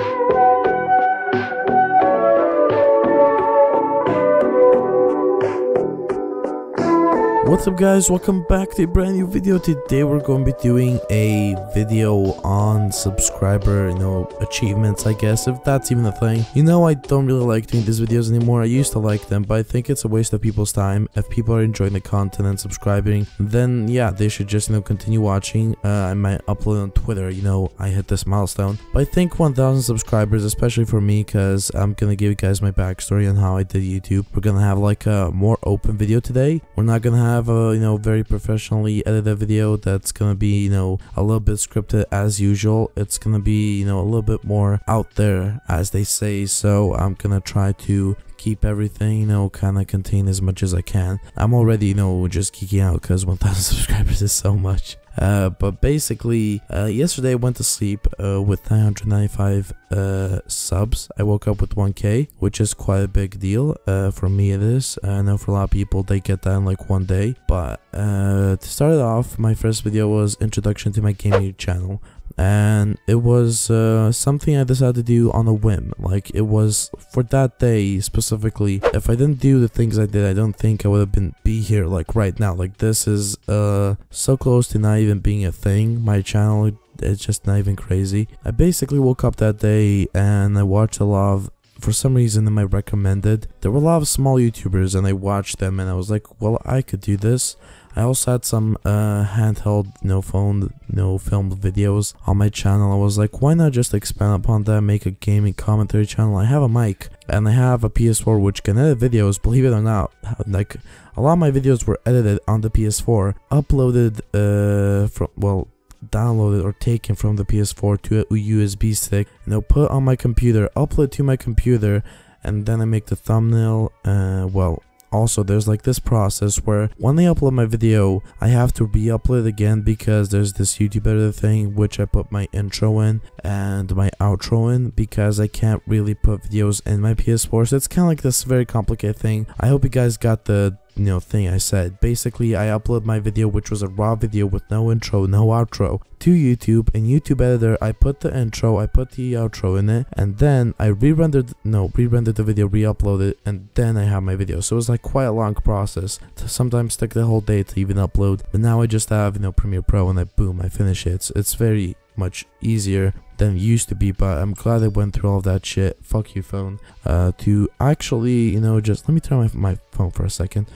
Thank you. What's up guys, welcome back to a brand new video. Today we're going to be doing a video on subscriber, you know, achievements I guess, if that's even a thing. You know I don't really like doing these videos anymore, I used to like them, but I think it's a waste of people's time. If people are enjoying the content and subscribing, then yeah, they should just, you know, continue watching. Uh, I might upload on Twitter, you know, I hit this milestone. But I think 1000 subscribers, especially for me, because I'm going to give you guys my backstory on how I did YouTube. We're going to have like a more open video today. We're not going to have have a you know very professionally edited video that's gonna be you know a little bit scripted as usual it's gonna be you know a little bit more out there as they say so i'm gonna try to keep everything, you know, kind of contained as much as I can. I'm already, you know, just geeking out because 1000 subscribers is so much. Uh, but basically, uh, yesterday I went to sleep uh, with 995 uh, subs. I woke up with 1k, which is quite a big deal. Uh, for me, it is. I know for a lot of people, they get that in like one day. But to start it off, my first video was introduction to my gaming channel and it was uh, something I decided to do on a whim. Like it was for that day specifically. If I didn't do the things I did, I don't think I would have been be here like right now. Like this is uh so close to not even being a thing. My channel it's just not even crazy. I basically woke up that day and I watched a lot of for some reason in my recommended there were a lot of small youtubers and i watched them and i was like well i could do this I also had some uh, handheld, no phone, no filmed videos on my channel. I was like, why not just expand upon that, make a gaming commentary channel? I have a mic and I have a PS4 which can edit videos, believe it or not. Like, a lot of my videos were edited on the PS4, uploaded uh, from, well, downloaded or taken from the PS4 to a USB stick, you know, put on my computer, upload to my computer, and then I make the thumbnail, uh, well, also there's like this process where when I upload my video I have to re-upload again because there's this YouTube editor thing which I put my intro in and my outro in because I can't really put videos in my PS4 so it's kind of like this very complicated thing. I hope you guys got the you know thing I said. Basically, I upload my video, which was a raw video with no intro, no outro, to YouTube. In YouTube Editor, I put the intro, I put the outro in it, and then I re-rendered, no, re-rendered the video, re-upload it, and then I have my video. So it was like quite a long process. To sometimes take the whole day to even upload. But now I just have, you know, Premiere Pro, and I boom, I finish it. It's, it's very much easier than it used to be but i'm glad i went through all that shit fuck you phone uh to actually you know just let me turn my, my phone for a second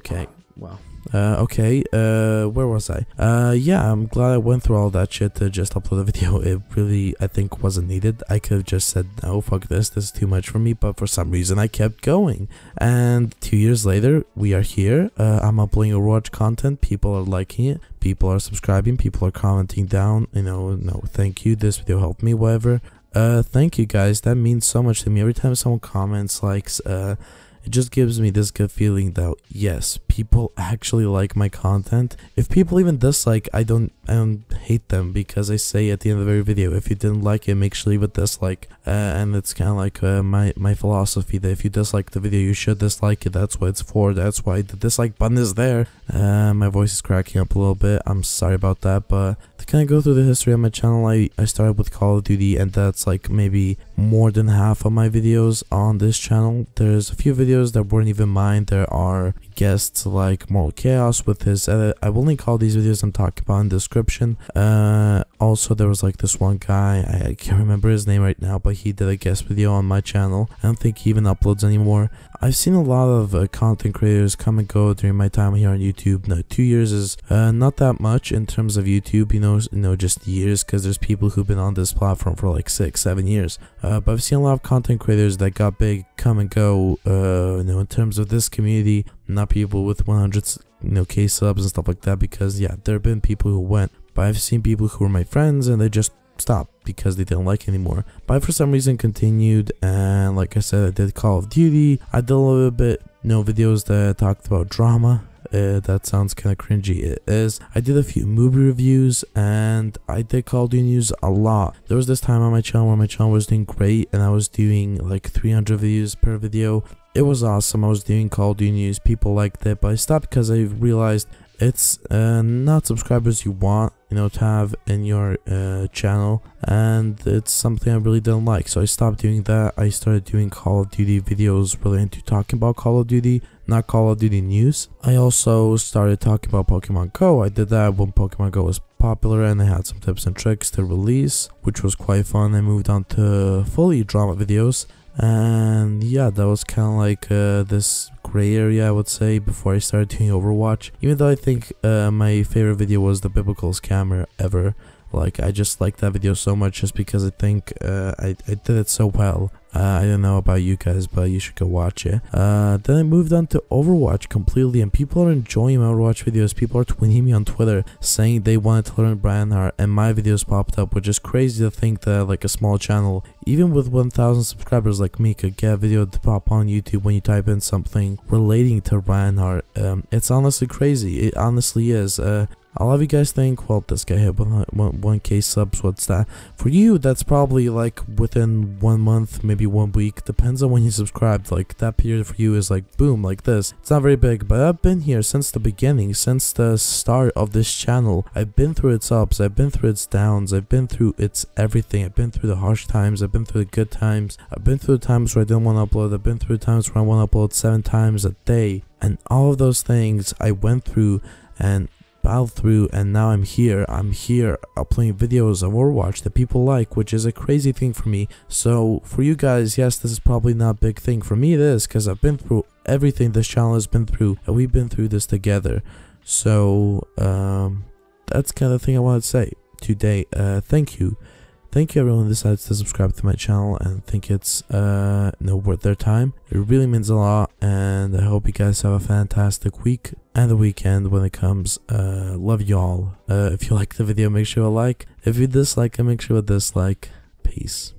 okay wow uh, okay, uh, where was I? Uh, yeah, I'm glad I went through all that shit to just upload a video. It really, I think, wasn't needed. I could have just said, no, fuck this, this is too much for me, but for some reason I kept going. And two years later, we are here. Uh, I'm uploading Overwatch content. People are liking it. People are subscribing. People are commenting down. You know, no, thank you. This video helped me, whatever. Uh, thank you guys. That means so much to me. Every time someone comments, likes, uh, it just gives me this good feeling that yes people actually like my content. If people even dislike i don't i don't hate them because i say at the end of every video if you didn't like it make sure you a dislike. Uh, and it's kind of like uh, my my philosophy that if you dislike the video you should dislike it. That's what it's for. That's why the dislike button is there. Uh, my voice is cracking up a little bit. I'm sorry about that but to kind of go through the history of my channel i i started with call of duty and that's like maybe more than half of my videos on this channel there's a few videos that weren't even mine. There are guests like Moral Chaos with his edit. I will link all these videos I'm talking about in the description. Uh, also, there was like this one guy, I, I, can't remember his name right now, but he did a guest video on my channel. I don't think he even uploads anymore. I've seen a lot of uh, content creators come and go during my time here on YouTube. Now, two years is uh, not that much in terms of YouTube, you know, you know just years, because there's people who've been on this platform for like six, seven years. Uh, but I've seen a lot of content creators that got big come and go, uh, you know, in terms of this community, not people with 100, you know, K subs and stuff like that, because yeah, there have been people who went, but I've seen people who were my friends and they just stopped because they didn't like anymore. But I, for some reason, continued, and like I said, I did Call of Duty. I did a little bit, you know, videos that talked about drama. Uh, that sounds kind of cringy. It is. I did a few movie reviews and I did Call of Duty news a lot. There was this time on my channel where my channel was doing great and I was doing like 300 views per video. It was awesome. I was doing Call of Duty news. People liked it, but I stopped because I realized it's uh, not subscribers you want you know to have in your uh, channel and it's something i really don't like so i stopped doing that. I started doing call of duty videos related to talking about call of duty not call of duty news. I also started talking about pokemon go. I did that when pokemon go was popular and i had some tips and tricks to release which was quite fun. I moved on to fully drama videos and yeah that was kind of like uh, this gray area i would say before i started doing overwatch. Even though i think uh, my favorite video was the biblical scammer ever. Like i just like that video so much just because i think uh, I, I did it so well uh, I don't know about you guys, but you should go watch it. Uh, then I moved on to Overwatch completely, and people are enjoying my Overwatch videos. People are tweeting me on Twitter saying they wanted to learn Reinhardt, and my videos popped up, which is crazy to think that like a small channel, even with 1,000 subscribers like me, could get a video to pop on YouTube when you type in something relating to Reinhardt. Um, it's honestly crazy. It honestly is. Uh, lot of you guys think, well, this guy hit 1k subs, what's that? For you, that's probably like within one month, maybe one week, depends on when you subscribed. Like, that period for you is like, boom, like this. It's not very big, but I've been here since the beginning, since the start of this channel. I've been through its ups, I've been through its downs, I've been through its everything. I've been through the harsh times, I've been through the good times, I've been through the times where I didn't want to upload, I've been through the times where I want to upload seven times a day. And all of those things I went through and battled through and now I'm here. I'm here uploading videos of Overwatch that people like, which is a crazy thing for me. So for you guys, yes, this is probably not a big thing. For me it is because I've been through everything this channel has been through and we've been through this together. So um, that's kind of the thing I wanted to say today. Uh, thank you. Thank you everyone who decides to subscribe to my channel and think it's uh no worth their time. It really means a lot and I hope you guys have a fantastic week and the weekend when it comes. Uh love y'all. Uh if you like the video make sure to like. If you dislike it make sure to dislike. Peace.